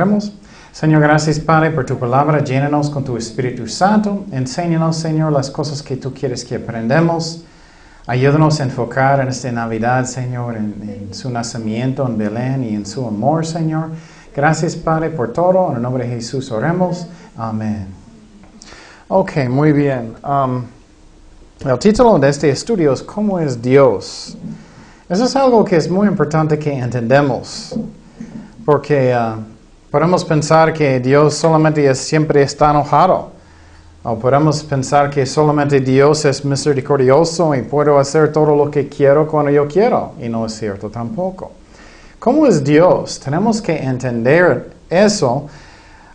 Oremos. Señor, gracias Padre por tu palabra. Llénanos con tu Espíritu Santo. Enséñanos, Señor, las cosas que tú quieres que aprendamos. Ayúdanos a enfocar en esta Navidad, Señor, en, en, su nacimiento en Belén y en su amor, Señor. Gracias, Padre, por todo. En el nombre de Jesús oremos. Amén. Ok, muy bien. Um, el título de este estudio es ¿Cómo es Dios? Eso es algo que es muy importante que entendamos. Porque... Uh, Podemos pensar que Dios solamente siempre está enojado. O podemos pensar que solamente Dios es misericordioso y puedo hacer todo lo que quiero cuando yo quiero. Y no es cierto tampoco. ¿Cómo es Dios? Tenemos que entender eso,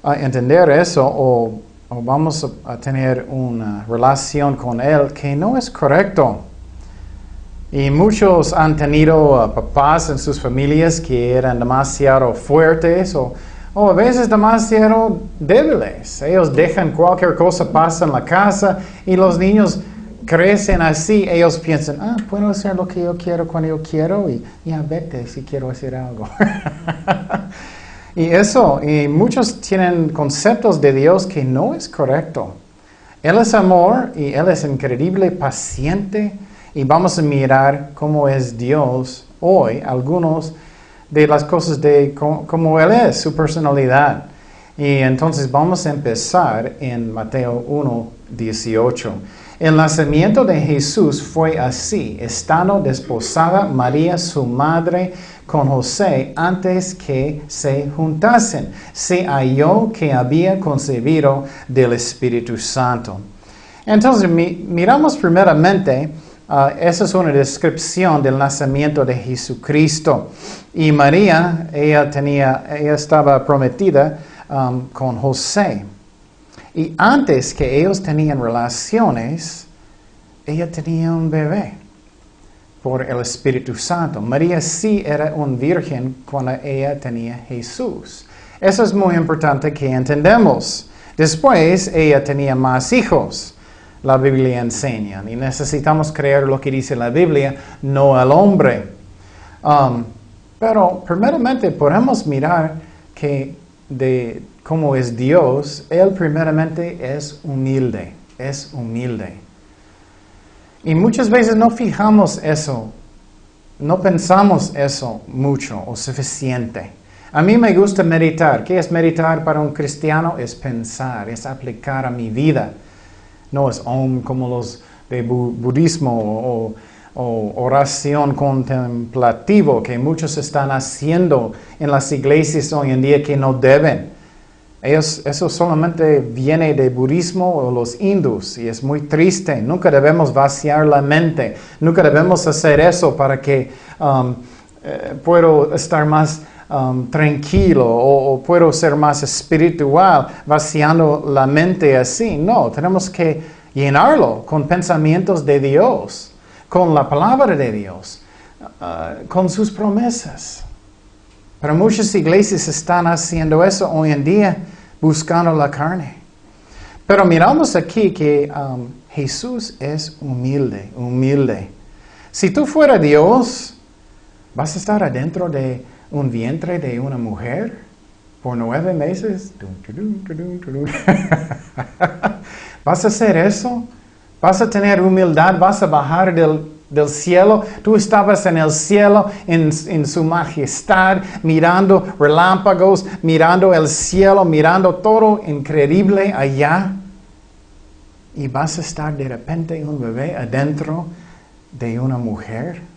entender eso o, o vamos a tener una relación con Él que no es correcto. Y muchos han tenido papás en sus familias que eran demasiado fuertes o o a veces demasiado débiles. Ellos dejan cualquier cosa pasa en la casa y los niños crecen así. Ellos piensan, ah, puedo hacer lo que yo quiero cuando yo quiero y ya vete si quiero hacer algo. y eso, y muchos tienen conceptos de Dios que no es correcto. Él es amor y Él es increíble, paciente. Y vamos a mirar cómo es Dios hoy. Algunos de las cosas de cómo, Él es, su personalidad. Y entonces vamos a empezar en Mateo 1, 18. El nacimiento de Jesús fue así, estando desposada María, su madre, con José antes que se juntasen. Se halló que había concebido del Espíritu Santo. Entonces miramos primeramente Uh, esa es una descripción del nacimiento de Jesucristo. Y María, ella, tenía, ella estaba prometida um, con José. Y antes que ellos tenían relaciones, ella tenía un bebé por el Espíritu Santo. María sí era una virgen cuando ella tenía Jesús. Eso es muy importante que entendamos. Después ella tenía más hijos la Biblia enseña. Y necesitamos creer lo que dice la Biblia, no el hombre. Um, pero primeramente podemos mirar que de cómo es Dios, Él primeramente es humilde, es humilde. Y muchas veces no fijamos eso, no pensamos eso mucho o suficiente. A mí me gusta meditar. ¿Qué es meditar para un cristiano? Es pensar, es aplicar a mi vida. No es om como los de budismo o, oración contemplativo que muchos están haciendo en las iglesias hoy en día que no deben. eso solamente viene de budismo o los hindus y es muy triste. Nunca debemos vaciar la mente. Nunca debemos hacer eso para que um, eh, puedo estar más um, tranquilo o, puedo ser más espiritual vaciando la mente así. No, tenemos que llenarlo con pensamientos de Dios, con la palabra de Dios, uh, con sus promesas. Pero muchas iglesias están haciendo eso hoy en día, buscando la carne. Pero miramos aquí que um, Jesús es humilde, humilde. Si tú fuera Dios, vas a estar adentro de un vientre de una mujer por nueve meses. ¿Vas a hacer eso? ¿Vas a tener humildad? ¿Vas a bajar del, cielo? Tú estabas en el cielo, en, en, su majestad, mirando relámpagos, mirando el cielo, mirando todo increíble allá. Y vas a estar de repente un bebé adentro de una mujer.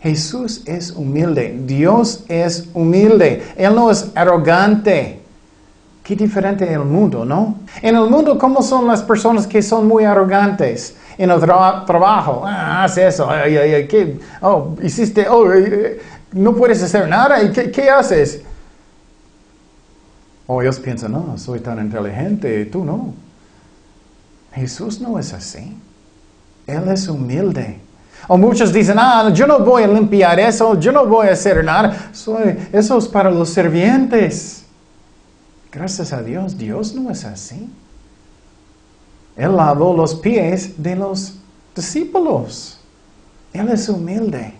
Jesús es humilde, Dios es humilde, Él no es arrogante. Qué diferente el mundo, ¿no? En el mundo, ¿cómo son las personas que son muy arrogantes? En el trabajo, ah, haz eso, ay, ay, ¿qué? Oh, hiciste, oh, no puedes hacer nada, ¿y qué, haces? O ellos piensan, no, soy tan inteligente, tú no. Jesús no es así. Él es humilde. O muchos dicen, ah, yo no voy a limpiar eso, yo no voy a hacer nada. Soy, eso es para los servientes. Gracias a Dios, Dios no es así. Él lavó los pies de los discípulos. Él es humilde.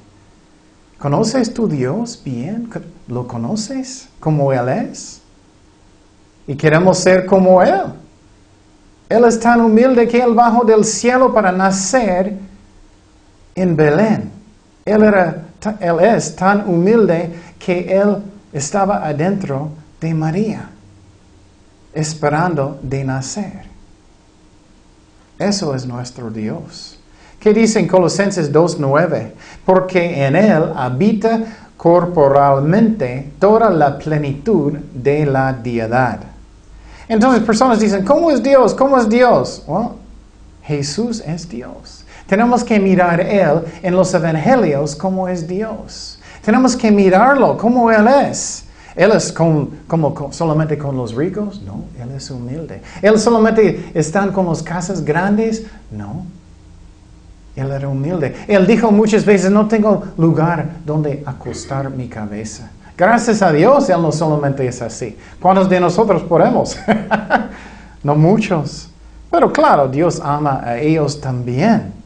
¿Conoces tu Dios bien? ¿Lo conoces como Él es? Y queremos ser como Él. Él es tan humilde que Él bajó del cielo para nacer en Belén. Él, era, él es tan humilde que Él estaba adentro de María, esperando de nacer. Eso es nuestro Dios. ¿Qué dice en Colosenses 2.9? Porque en Él habita corporalmente toda la plenitud de la deidad. Entonces personas dicen, ¿cómo es Dios? ¿Cómo es Dios? Well, Jesús es Dios. Tenemos que mirar Él en los evangelios como es Dios. Tenemos que mirarlo como Él es. Él es como, solamente con los ricos, no, Él es humilde. Él solamente está con las casas grandes, no, él era humilde. Él dijo muchas veces, no tengo lugar donde acostar mi cabeza. Gracias a Dios, Él no solamente es así. ¿Cuántos de nosotros podemos? no muchos. Pero claro, Dios ama a ellos también.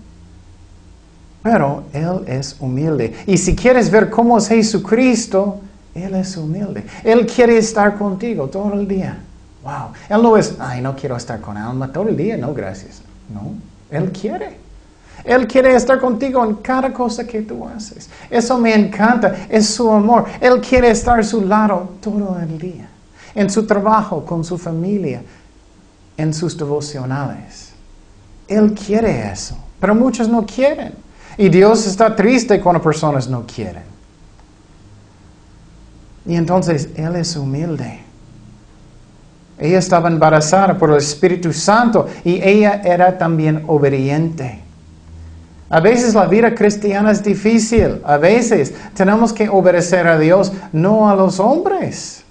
Pero Él es humilde. Y si quieres ver cómo es Jesucristo, Él es humilde. Él quiere estar contigo todo el día. Wow. Él no es, ay, no quiero estar con alma todo el día. No, gracias. No, Él quiere. Él quiere estar contigo en cada cosa que tú haces. Eso me encanta, es su amor. Él quiere estar a su lado todo el día, en su trabajo, con su familia, en sus devocionales. Él quiere eso, pero muchos no quieren. Y Dios está triste cuando personas no quieren. Y entonces Él es humilde. Ella estaba embarazada por el Espíritu Santo y ella era también obediente. A veces la vida cristiana es difícil. A veces tenemos que obedecer a Dios, no a los hombres.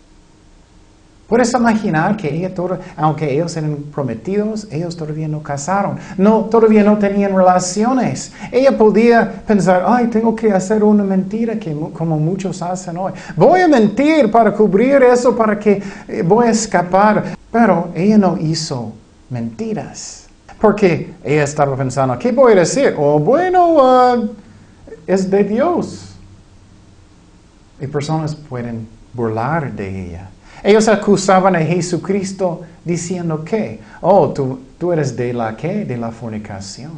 Puedes imaginar que ella, aunque ellos eran prometidos, ellos todavía no casaron, no, todavía no tenían relaciones. Ella podía pensar, ay, tengo que hacer una mentira que, como muchos hacen hoy. Voy a mentir para cubrir eso, para que eh, voy a escapar. Pero ella no hizo mentiras. Porque ella estaba pensando, ¿qué voy a decir? Oh, bueno, uh, es de Dios. Y personas pueden burlar de ella. Ellos acusaban a Jesucristo diciendo que, oh, tú, tú eres de la qué? De la fornicación.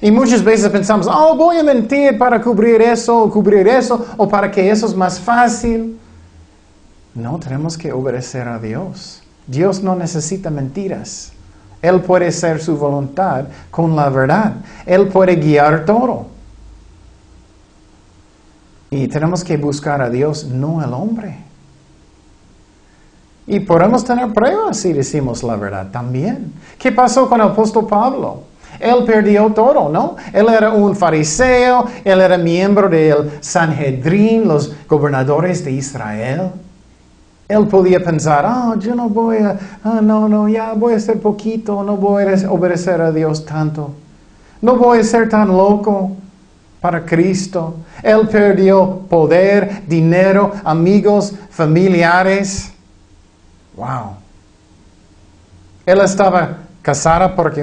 Y muchas veces pensamos, oh, voy a mentir para cubrir eso o cubrir eso o para que eso es más fácil. No, tenemos que obedecer a Dios. Dios no necesita mentiras. Él puede hacer su voluntad con la verdad. Él puede guiar todo. Y tenemos que buscar a Dios, no al hombre. Y podemos tener pruebas si decimos la verdad también. ¿Qué pasó con el apóstol Pablo? Él perdió todo, ¿no? Él era un fariseo, él era miembro del Sanhedrin, los gobernadores de Israel. Él podía pensar, ah, yo no voy a, ah, no, no, ya voy a ser poquito, no voy a obedecer a Dios tanto. No voy a ser tan loco para Cristo. Él perdió poder, dinero, amigos, familiares. Wow. Él estaba casada porque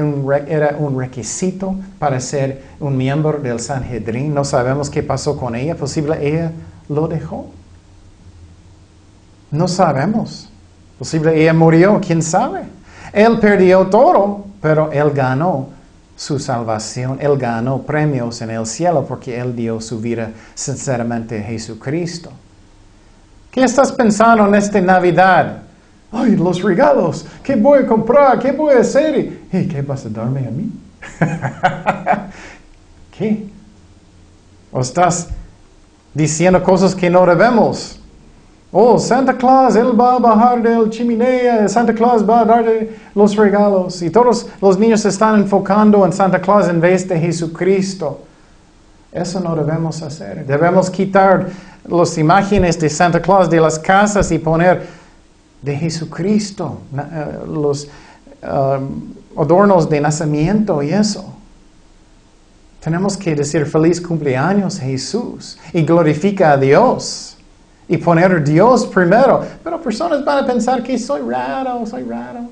era un requisito para ser un miembro del Sanhedrin. No sabemos qué pasó con ella. Posible ella lo dejó. No sabemos. Posible ella murió, quién sabe. Él perdió todo, pero él ganó su salvación. Él ganó premios en el cielo porque él dio su vida sinceramente a Jesucristo. ¿Qué estás pensando en esta Navidad? Ay, los regalos. ¿Qué voy a comprar? ¿Qué voy a hacer? ¿Y qué vas a darme a mí? ¿Qué? ¿O estás diciendo cosas que no debemos? Oh, Santa Claus, Él va a bajar del chimenea, Santa Claus va a darle los regalos. Y todos los niños se están enfocando en Santa Claus en vez de Jesucristo. Eso no debemos hacer. Debemos quitar las imágenes de Santa Claus de las casas y poner de Jesucristo, eh, los um, adornos de nacimiento y eso. Tenemos que decir feliz cumpleaños Jesús y glorifica a Dios y poner a Dios primero. Pero personas van a pensar que soy raro, soy raro.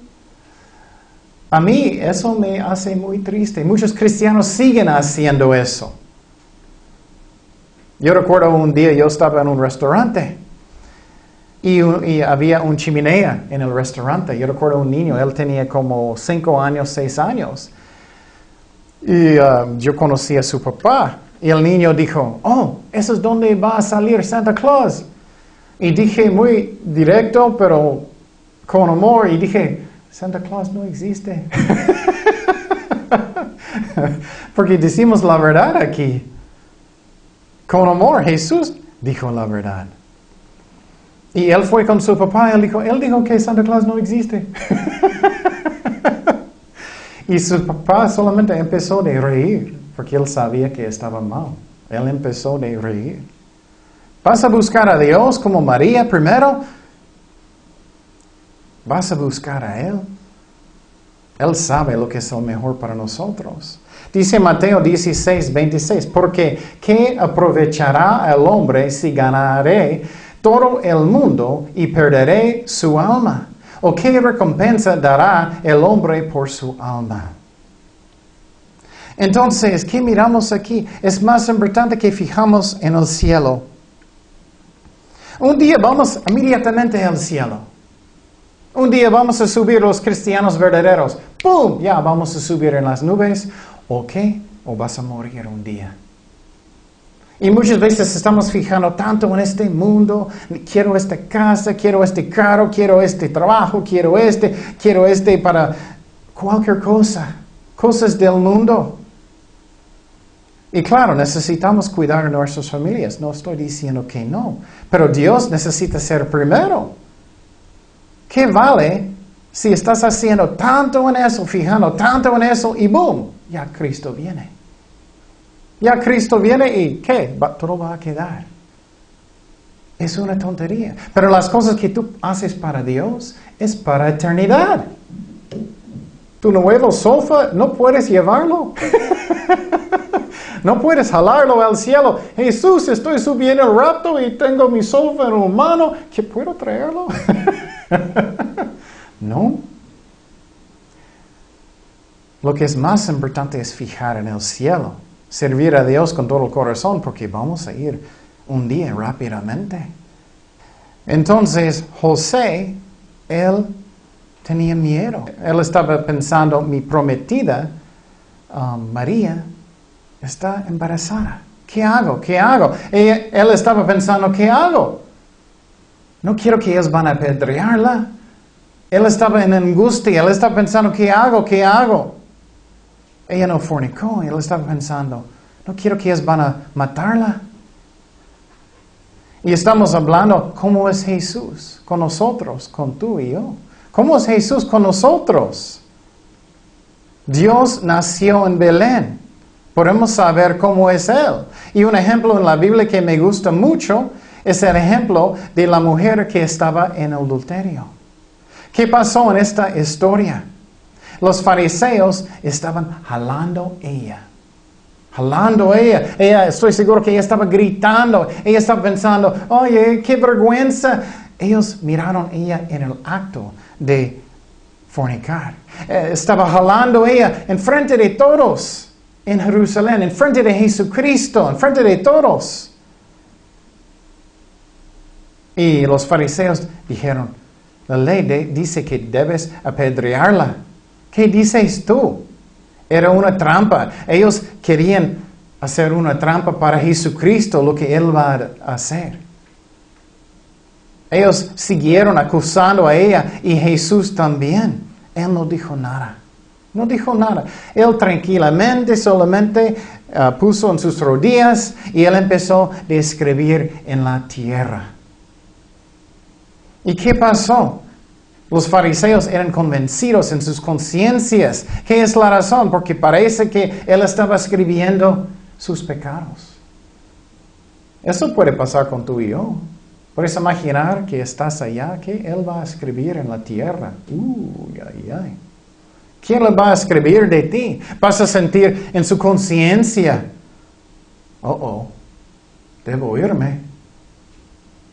A mí eso me hace muy triste. Muchos cristianos siguen haciendo eso. Yo recuerdo un día yo estaba en un restaurante y, había un chimenea en el restaurante. Yo recuerdo un niño, él tenía como cinco años, seis años. Y uh, yo conocí a su papá. Y el niño dijo, oh, eso es donde va a salir Santa Claus. Y dije muy directo, pero con amor, y dije, Santa Claus no existe. Porque decimos la verdad aquí. Con amor, Jesús dijo la verdad. Y él fue con su papá, él dijo, él dijo que Santa Claus no existe. y su papá solamente empezó de reír, porque él sabía que estaba mal. Él empezó de reír. ¿Vas a buscar a Dios como María primero? ¿Vas a buscar a Él? Él sabe lo que es lo mejor para nosotros. Dice Mateo 16, 26, porque ¿qué aprovechará el hombre si ganaré todo el mundo y perderé su alma? ¿O qué recompensa dará el hombre por su alma? Entonces, ¿qué miramos aquí? Es más importante que fijamos en el cielo. Un día vamos inmediatamente al cielo. Un día vamos a subir los cristianos verdaderos. ¡Pum! Ya vamos a subir en las nubes. ¿O qué? ¿O vas a morir un día? Y muchas veces estamos fijando tanto en este mundo. Quiero esta casa, quiero este carro, quiero este trabajo, quiero este, quiero este para cualquier cosa. Cosas del mundo. Y claro, necesitamos cuidar de nuestras familias. No estoy diciendo que no. Pero Dios necesita ser primero. ¿Qué vale si estás haciendo tanto en eso, fijando tanto en eso y boom, ya Cristo viene? Ya Cristo viene y ¿qué? todo va a quedar. Es una tontería. Pero las cosas que tú haces para Dios es para eternidad. Tu nuevo sofá no puedes llevarlo. no puedes jalarlo al cielo. Jesús, estoy subiendo el rapto y tengo mi sofá en un mano. ¿Qué puedo traerlo? no. Lo que es más importante es fijar en el cielo, servir a Dios con todo el corazón, porque vamos a ir un día rápidamente. Entonces, José, él tenía miedo. Él estaba pensando, mi prometida, um, María, está embarazada. ¿Qué hago? ¿Qué hago? él estaba pensando, ¿qué hago? No quiero que ellos van a apedrearla. Él estaba en angustia, él estaba pensando, ¿qué hago? ¿Qué hago? Ella no fornicó, él estaba pensando, no quiero que ellos van a matarla. Y estamos hablando, ¿cómo es Jesús con nosotros, con tú y yo? ¿Cómo es Jesús con nosotros? Dios nació en Belén. Podemos saber cómo es Él. Y un ejemplo en la Biblia que me gusta mucho es el ejemplo de la mujer que estaba en adulterio. ¿Qué pasó en esta historia? Los fariseos estaban jalando ella. Jalando ella. Ella, estoy seguro que ella estaba gritando. Ella estaba pensando, oye, qué vergüenza. Ellos miraron ella en el acto de fornicar. Eh, estaba jalando ella en frente de todos en Jerusalén, en frente de Jesucristo, en frente de todos. Y los fariseos dijeron, la ley dice que debes apedrearla. ¿Qué dices tú? Era una trampa. Ellos querían hacer una trampa para Jesucristo, lo que Él va a hacer. Ellos siguieron acusando a ella y Jesús también. Él no dijo nada. No dijo nada. Él tranquilamente solamente uh, puso en sus rodillas y él empezó a escribir en la tierra. ¿Y qué pasó? Los fariseos eran convencidos en sus conciencias. ¿Qué es la razón? Porque parece que él estaba escribiendo sus pecados. Eso puede pasar con tú y yo. Puedes imaginar que estás allá, que él va a escribir en la tierra. Uy, ay, ay. ¿Quién le va a escribir de ti? Vas a sentir en su conciencia. Oh, oh, debo irme.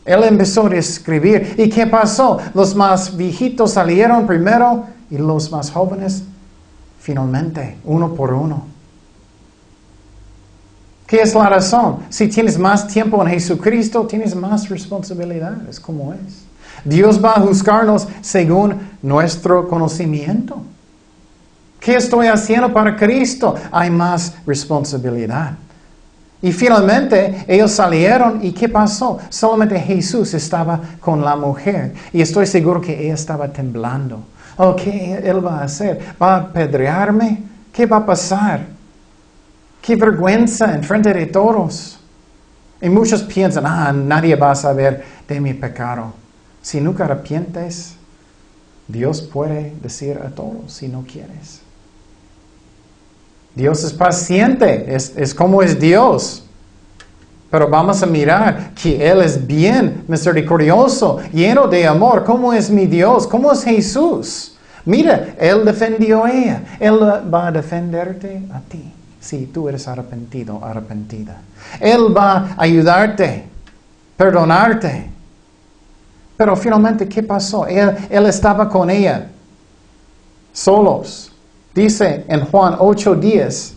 Él empezó a escribir. ¿Y qué pasó? Los más viejitos salieron primero y los más jóvenes finalmente, uno por uno. ¿Qué es la razón? Si tienes más tiempo en Jesucristo, tienes más responsabilidades, como es. Dios va a juzgarnos según nuestro conocimiento. ¿Qué estoy haciendo para Cristo? Hay más responsabilidad. Y finalmente ellos salieron y ¿qué pasó? Solamente Jesús estaba con la mujer y estoy seguro que ella estaba temblando. Oh, ¿qué él va a hacer? ¿Va a apedrearme? ¿Qué va a pasar? Qué vergüenza en frente de todos. Y muchos piensan, ah, nadie va a saber de mi pecado. Si nunca arrepientes, Dios puede decir a todos si no quieres. Dios es paciente, es, como es Dios. Pero vamos a mirar que Él es bien misericordioso, lleno de amor. ¿Cómo es mi Dios? ¿Cómo es Jesús? Mira, Él defendió a ella. Él va a defenderte a ti si tú eres arrepentido, arrepentida. Él va a ayudarte, perdonarte. Pero finalmente, ¿qué pasó? Él, él estaba con ella, solos. Dice en Juan 8:10,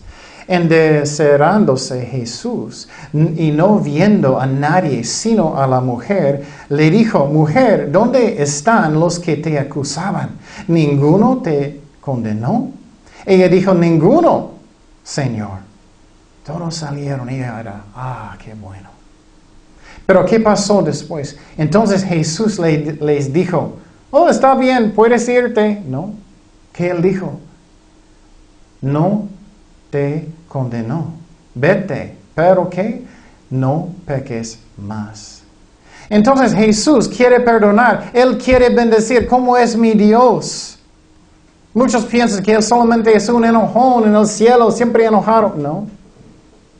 enderecerándose Jesús y no viendo a nadie sino a la mujer, le dijo, mujer, ¿dónde están los que te acusaban? ¿Ninguno te condenó? Ella dijo, ninguno, Señor. Todos salieron y ella era, ah, qué bueno. Pero ¿qué pasó después? Entonces Jesús les dijo, oh, está bien, puedes irte. No, ¿qué él dijo? No te condenó. Vete, pero que no peques más. Entonces Jesús quiere perdonar, Él quiere bendecir. ¿Cómo es mi Dios? Muchos piensan que Él solamente es un enojón en el cielo, siempre enojado. No,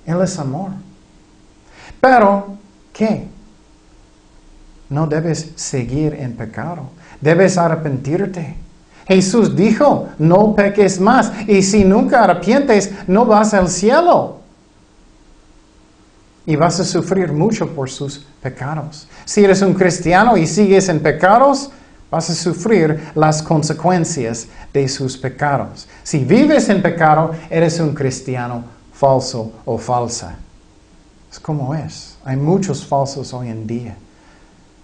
Él es amor. Pero, ¿qué? No debes seguir en pecado. Debes arrepentirte. Jesús dijo, no peques más. Y si nunca arrepientes, no vas al cielo. Y vas a sufrir mucho por sus pecados. Si eres un cristiano y sigues en pecados, vas a sufrir las consecuencias de sus pecados. Si vives en pecado, eres un cristiano falso o falsa. Es como es. Hay muchos falsos hoy en día.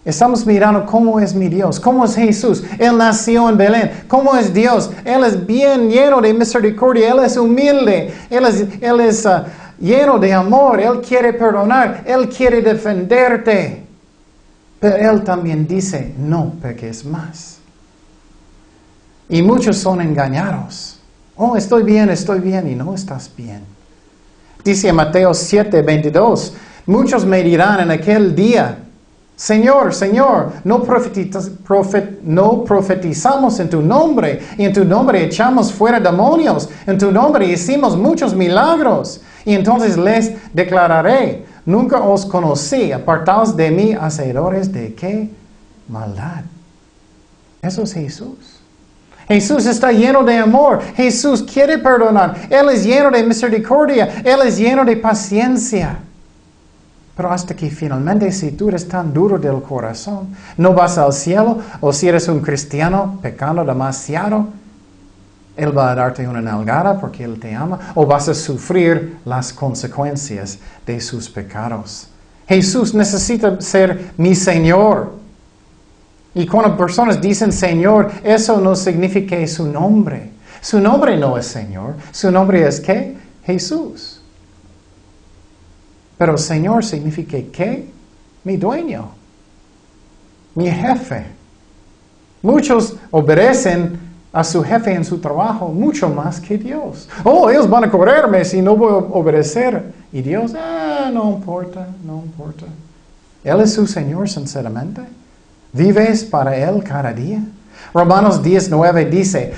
Estamos mirando cómo es mi Dios, cómo es Jesús. Él nació en Belén. ¿Cómo es Dios? Él es bien lleno de misericordia. Él es humilde. Él es, es uh, lleno de amor. Él quiere perdonar. Él quiere defenderte. Pero Él también dice, no peques más. Y muchos son engañados. Oh, estoy bien, estoy bien. Y no estás bien. Dice Mateo 7, 22. Muchos me dirán en aquel día, Señor, Señor, no, profetizamos en tu nombre y en tu nombre echamos fuera demonios, en tu nombre hicimos muchos milagros. Y entonces les declararé, nunca os conocí, apartados de mí, hacedores de qué maldad. Eso es Jesús. Jesús está lleno de amor. Jesús quiere perdonar. Él es lleno de misericordia. Él es lleno de paciencia. Pero hasta que finalmente, si tú eres tan duro del corazón, no vas al cielo, o si eres un cristiano pecando demasiado, Él va a darte una nalgada porque Él te ama, o vas a sufrir las consecuencias de sus pecados. Jesús necesita ser mi Señor. Y cuando personas dicen Señor, eso no significa su nombre. Su nombre no es Señor. Su nombre es qué? Jesús. Pero Señor significa que mi dueño, mi jefe. Muchos obedecen a su jefe en su trabajo mucho más que Dios. Oh, ellos van a correrme si no voy a obedecer. Y Dios, ah, no importa, no importa. Él es su Señor, sinceramente. ¿Vives para Él cada día? Romanos 19 dice,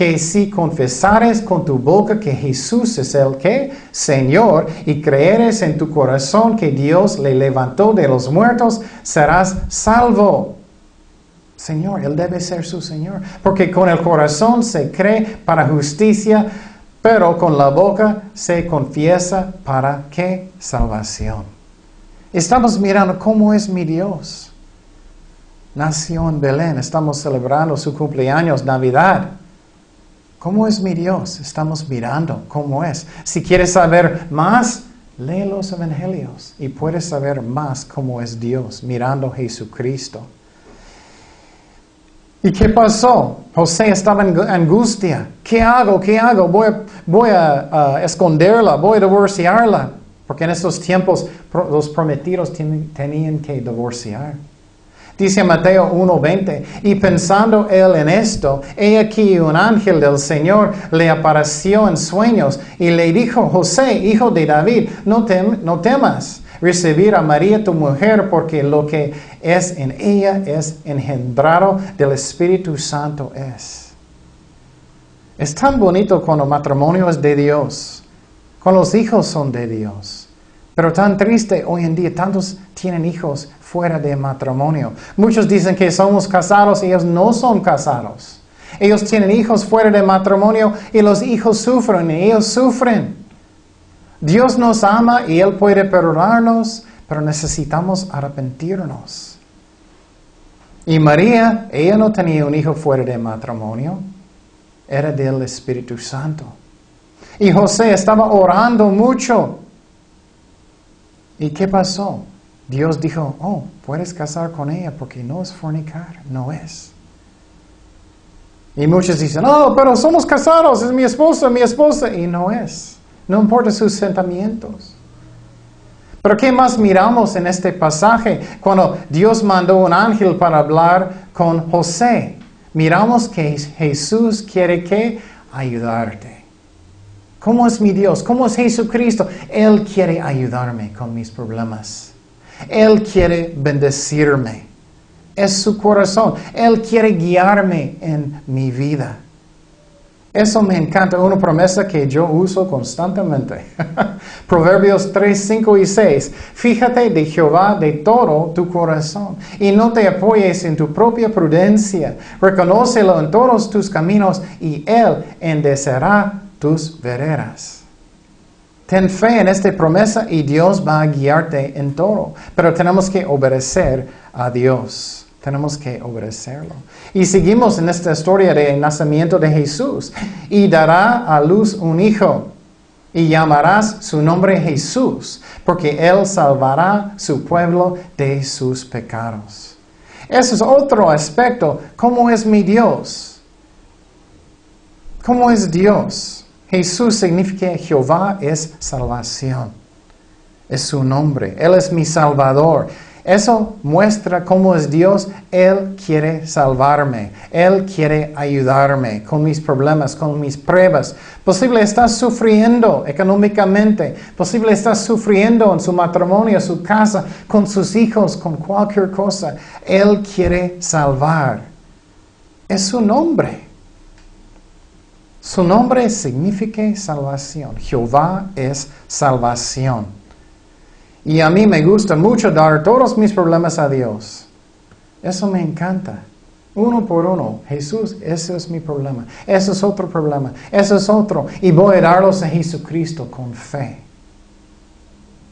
que si confesares con tu boca que Jesús es el que Señor y creeres en tu corazón que Dios le levantó de los muertos, serás salvo. Señor, Él debe ser su Señor, porque con el corazón se cree para justicia, pero con la boca se confiesa para qué salvación. Estamos mirando cómo es mi Dios. Nació en Belén, estamos celebrando su cumpleaños, Navidad. ¿Cómo es mi Dios? Estamos mirando cómo es. Si quieres saber más, lee los evangelios y puedes saber más cómo es Dios mirando a Jesucristo. ¿Y qué pasó? José estaba en angustia. ¿Qué hago? ¿Qué hago? Voy, voy a, esconderla, voy a divorciarla. Porque en estos tiempos los prometidos tenían que divorciar. Dice Mateo 1:20, y pensando él en esto, he aquí un ángel del Señor le apareció en sueños y le dijo, José, hijo de David, no, no temas recibir a María tu mujer, porque lo que es en ella es engendrado del Espíritu Santo es. Es tan bonito cuando matrimonio es de Dios, cuando los hijos son de Dios. Pero tan triste hoy en día, tantos tienen hijos fuera de matrimonio. Muchos dicen que somos casados y ellos no son casados. Ellos tienen hijos fuera de matrimonio y los hijos sufren y ellos sufren. Dios nos ama y Él puede perdonarnos, pero necesitamos arrepentirnos. Y María, ella no tenía un hijo fuera de matrimonio, era del Espíritu Santo. Y José estaba orando mucho. ¿Y qué pasó? Dios dijo, oh, puedes casar con ella porque no es fornicar, no es. Y muchos dicen, oh, pero somos casados, es mi esposa, mi esposa, y no es. No importa sus sentimientos. Pero ¿qué más miramos en este pasaje cuando Dios mandó un ángel para hablar con José? Miramos que Jesús quiere que ayudarte. ¿Cómo es mi Dios? ¿Cómo es Jesucristo? Él quiere ayudarme con mis problemas. Él quiere bendecirme. Es su corazón. Él quiere guiarme en mi vida. Eso me encanta, una promesa que yo uso constantemente. Proverbios 3, 5 y 6. Fíjate de Jehová de todo tu corazón y no te apoyes en tu propia prudencia. Reconócelo en todos tus caminos y Él endecerá tus veredas. Ten fe en esta promesa y Dios va a guiarte en todo, pero tenemos que obedecer a Dios. Tenemos que obedecerlo. Y seguimos en esta historia de nacimiento de Jesús. Y dará a luz un hijo. Y llamarás su nombre Jesús, porque él salvará su pueblo de sus pecados. Ese es otro aspecto. ¿Cómo es mi Dios? ¿Cómo es Dios? Jesús significa Jehová es salvación. Es su nombre. Él es mi salvador. Eso muestra cómo es Dios. Él quiere salvarme. Él quiere ayudarme con mis problemas, con mis pruebas. Posible estás sufriendo económicamente. Posible estás sufriendo en su matrimonio, su casa, con sus hijos, con cualquier cosa. Él quiere salvar. Es su nombre. Su nombre significa salvación. Jehová es salvación. Y a mí me gusta mucho dar todos mis problemas a Dios. Eso me encanta. Uno por uno. Jesús, ese es mi problema. Ese es otro problema. Ese es otro. Y voy a darlos a Jesucristo con fe.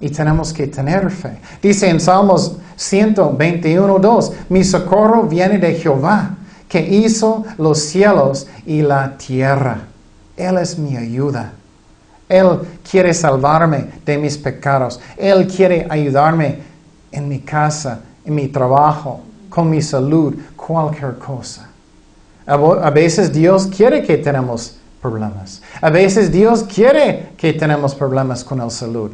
Y tenemos que tener fe. Dice en Salmos 121, 2, mi socorro viene de Jehová, que hizo los cielos y la tierra. Él es mi ayuda. Él quiere salvarme de mis pecados. Él quiere ayudarme en mi casa, en mi trabajo, con mi salud, cualquier cosa. A veces Dios quiere que tenemos problemas. A veces Dios quiere que tenemos problemas con la salud.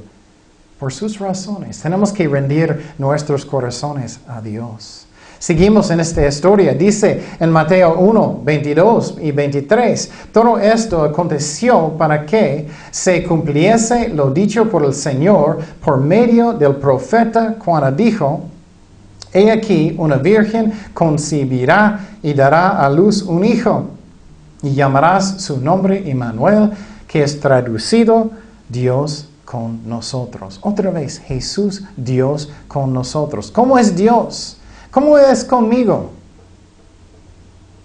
Por sus razones. Tenemos que rendir nuestros corazones a Dios. Seguimos en esta historia. Dice en Mateo 1, 22 y 23, todo esto aconteció para que se cumpliese lo dicho por el Señor por medio del profeta cuando dijo, He aquí una virgen concebirá y dará a luz un hijo, y llamarás su nombre Emmanuel, que es traducido Dios con nosotros. Otra vez, Jesús, Dios con nosotros. ¿Cómo es Dios? ¿Cómo es conmigo?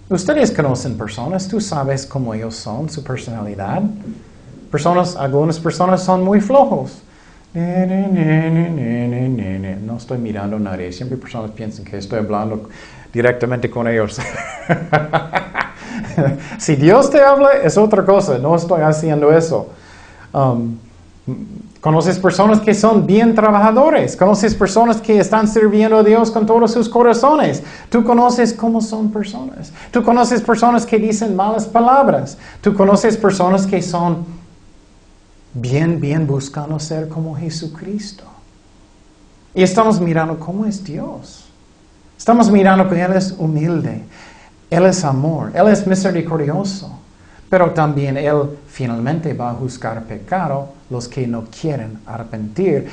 Ustedes conocen personas, tú sabes cómo ellos son, su personalidad. Personas, algunas personas son muy flojos. No estoy mirando a nadie. Siempre personas piensan que estoy hablando directamente con ellos. si Dios te habla, es otra cosa. No estoy haciendo eso. Um, Conoces personas que son bien trabajadores. Conoces personas que están sirviendo a Dios con todos sus corazones. Tú conoces cómo son personas. Tú conoces personas que dicen malas palabras. Tú conoces personas que son bien, bien buscando ser como Jesucristo. Y estamos mirando cómo es Dios. Estamos mirando que Él es humilde. Él es amor. Él es misericordioso. Pero también Él finalmente va a juzgar pecado los que no quieren arrepentir.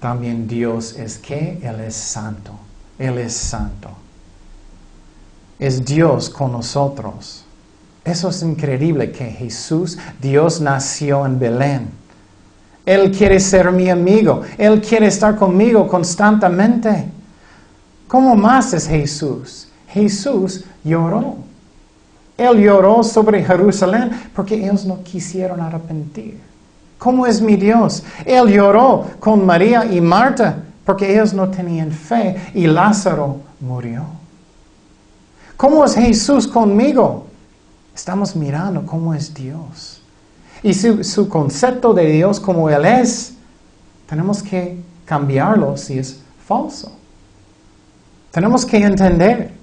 También Dios es que Él es santo. Él es santo. Es Dios con nosotros. Eso es increíble que Jesús, Dios nació en Belén. Él quiere ser mi amigo. Él quiere estar conmigo constantemente. ¿Cómo más es Jesús? Jesús lloró. Él lloró sobre Jerusalén porque ellos no quisieron arrepentir. ¿Cómo es mi Dios? Él lloró con María y Marta porque ellos no tenían fe y Lázaro murió. ¿Cómo es Jesús conmigo? Estamos mirando cómo es Dios. Y su, su concepto de Dios como Él es, tenemos que cambiarlo si es falso. Tenemos que entender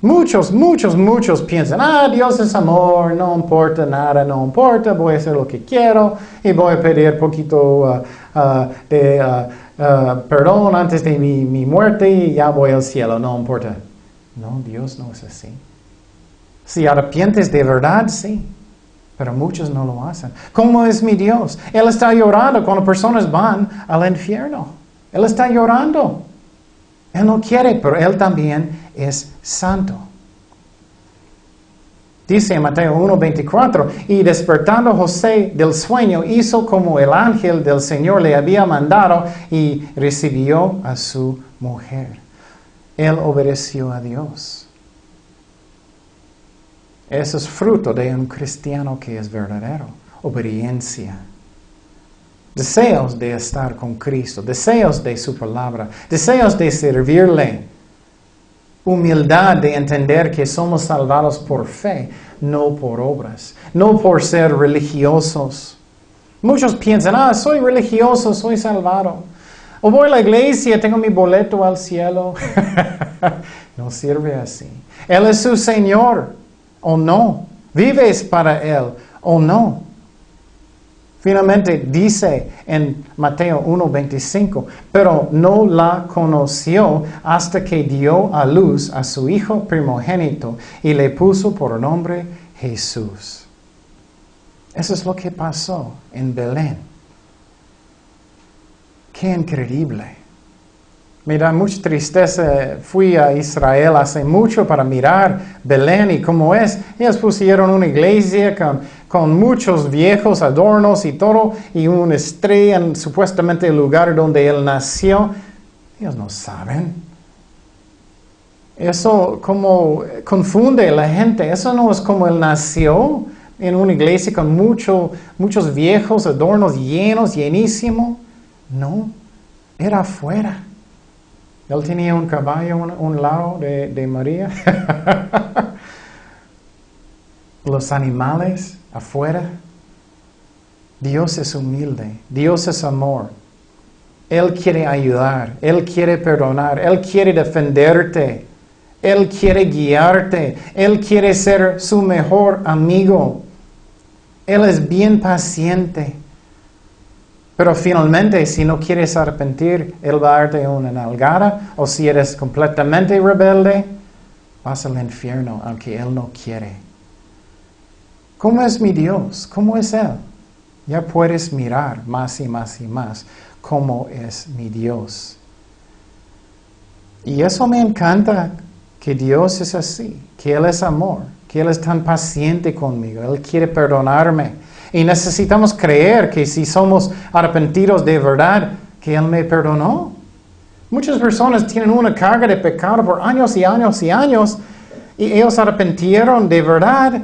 Muchos, muchos, muchos piensan, ah, Dios es amor, no importa nada, no importa, voy a hacer lo que quiero y voy a pedir poquito uh, uh, de uh, perdón antes de mi, mi, muerte y ya voy al cielo, no importa. No, Dios no es así. Si arrepientes de verdad, sí, pero muchos no lo hacen. ¿Cómo es mi Dios? Él está llorando cuando personas van al infierno. Él está llorando. Él no quiere, pero Él también es santo. Dice Mateo 1:24, y despertando José del sueño, hizo como el ángel del Señor le había mandado y recibió a su mujer. Él obedeció a Dios. Eso es fruto de un cristiano que es verdadero, obediencia. Deseos de estar con Cristo, deseos de su palabra, deseos de servirle humildad de entender que somos salvados por fe, no por obras, no por ser religiosos. Muchos piensan, ah, soy religioso, soy salvado. O voy a la iglesia, tengo mi boleto al cielo. no sirve así. Él es su Señor, o no. Vives para Él, o no. Finalmente dice en Mateo 1:25, pero no la conoció hasta que dio a luz a su hijo primogénito y le puso por nombre Jesús. Eso es lo que pasó en Belén. Qué increíble. Me da mucha tristeza. Fui a Israel hace mucho para mirar Belén y cómo es. Ellos pusieron una iglesia con, con muchos viejos adornos y todo, y una estrella en supuestamente el lugar donde él nació. Ellos no saben. Eso como confunde a la gente. Eso no es como él nació en una iglesia con mucho, muchos viejos adornos llenos, llenísimo. No, era afuera. Él tenía un caballo a un, lado de, María. Los animales afuera. Dios es humilde. Dios es amor. Él quiere ayudar. Él quiere perdonar. Él quiere defenderte. Él quiere guiarte. Él quiere ser su mejor amigo. Él es bien paciente. Pero finalmente, si no quieres arrepentir, Él va a darte una nalgada, o si eres completamente rebelde, vas al infierno, aunque Él no quiere. ¿Cómo es mi Dios? ¿Cómo es Él? Ya puedes mirar más y más y más cómo es mi Dios. Y eso me encanta, que Dios es así, que Él es amor, que Él es tan paciente conmigo, Él quiere perdonarme. Y necesitamos creer que si somos arrepentidos de verdad, que Él me perdonó. Muchas personas tienen una carga de pecado por años y años y años y ellos arrepentieron de verdad.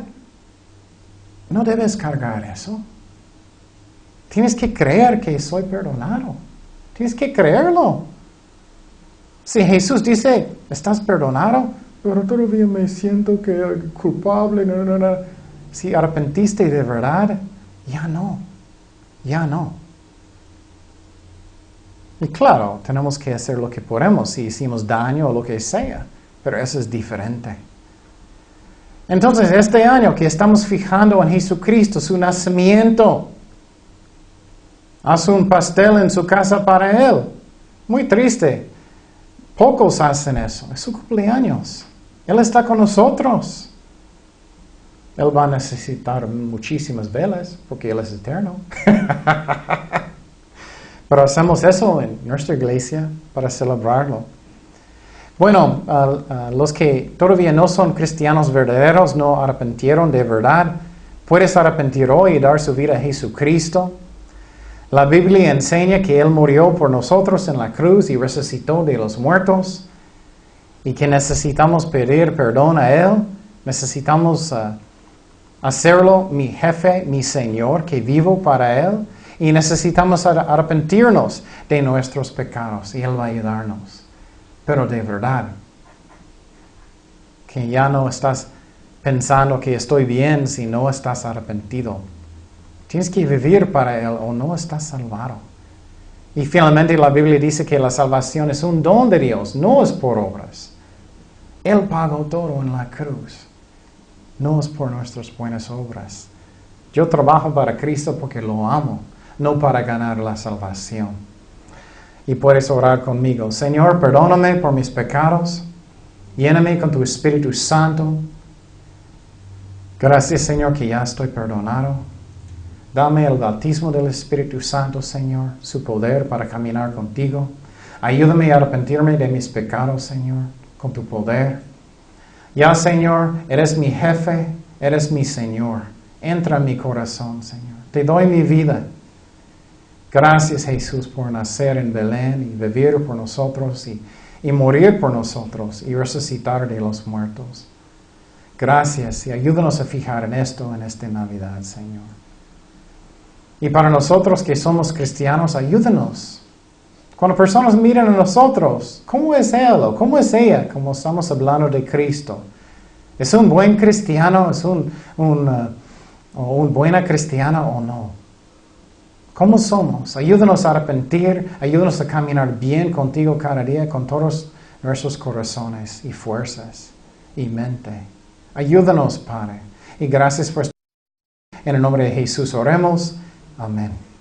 No debes cargar eso. Tienes que creer que soy perdonado. Tienes que creerlo. Si Jesús dice, estás perdonado, pero todavía me siento culpable, no, no, no. Si arrepentiste de verdad, ya no, ya no. Y claro, tenemos que hacer lo que podemos si hicimos daño o lo que sea, pero eso es diferente. Entonces, este año que estamos fijando en Jesucristo, su nacimiento, haz un pastel en su casa para Él. Muy triste. Pocos hacen eso. Es su cumpleaños. Él está con nosotros. Él va a necesitar muchísimas velas porque Él es eterno. Pero hacemos eso en nuestra iglesia para celebrarlo. Bueno, los que todavía no son cristianos verdaderos, no arrepentieron de verdad, puedes arrepentir hoy y dar su vida a Jesucristo. La Biblia enseña que Él murió por nosotros en la cruz y resucitó de los muertos y que necesitamos pedir perdón a Él. Necesitamos uh, hacerlo mi jefe, mi Señor, que vivo para Él. Y necesitamos arrepentirnos de nuestros pecados y Él va a ayudarnos. Pero de verdad, que ya no estás pensando que estoy bien si no estás arrepentido. Tienes que vivir para Él o no estás salvado. Y finalmente la Biblia dice que la salvación es un don de Dios, no es por obras. Él pagó todo en la cruz. No es por nuestras buenas obras. Yo trabajo para Cristo porque lo amo, no para ganar la salvación. Y puedes orar conmigo. Señor, perdóname por mis pecados. Lléname con tu Espíritu Santo. Gracias, Señor, que ya estoy perdonado. Dame el bautismo del Espíritu Santo, Señor, su poder para caminar contigo. Ayúdame a arrepentirme de mis pecados, Señor, con tu poder. Ya, Señor, eres mi jefe, eres mi Señor. Entra en mi corazón, Señor. Te doy mi vida. Gracias, Jesús, por nacer en Belén y vivir por nosotros y, y morir por nosotros y resucitar de los muertos. Gracias y ayúdanos a fijar en esto en esta Navidad, Señor. Y para nosotros que somos cristianos, ayúdenos. Cuando personas miran a nosotros, ¿cómo es él o cómo es ella? Como estamos hablando de Cristo. ¿Es un buen cristiano? ¿Es un, un, uh, un buena cristiana o no? ¿Cómo somos? Ayúdanos a arrepentir, ayúdanos a caminar bien contigo cada día con todos nuestros corazones y fuerzas y mente. Ayúdanos, Padre. Y gracias por... En el nombre de Jesús oremos. Amen.